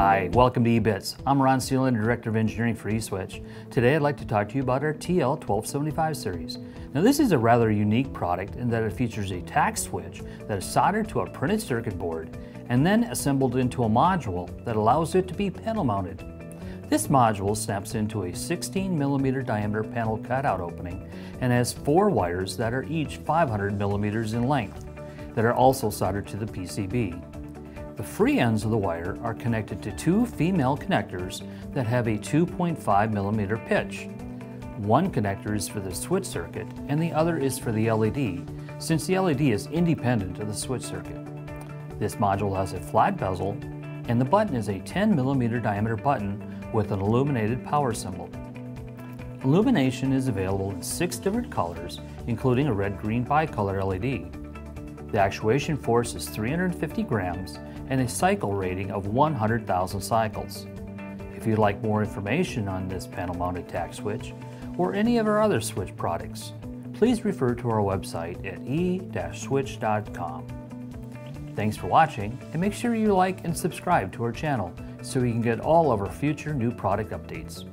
Hi, welcome to eBits. I'm Ron Seeland, Director of Engineering for E-Switch. Today I'd like to talk to you about our TL1275 series. Now this is a rather unique product in that it features a tact switch that is soldered to a printed circuit board and then assembled into a module that allows it to be panel mounted. This module snaps into a 16 millimeter diameter panel cutout opening and has four wires that are each 500 millimeters in length that are also soldered to the PCB. The free ends of the wire are connected to two female connectors that have a 2.5 millimeter pitch. One connector is for the switch circuit and the other is for the LED, since the LED is independent of the switch circuit. This module has a flat bezel and the button is a 10 millimeter diameter button with an illuminated power symbol. Illumination is available in six different colors, including a red-green bicolor LED. The actuation force is 350 grams and a cycle rating of 100,000 cycles. If you'd like more information on this panel-mounted tact switch or any of our other switch products, please refer to our website at e-switch.com. Thanks for watching and make sure you like and subscribe to our channel so you can get all of our future new product updates.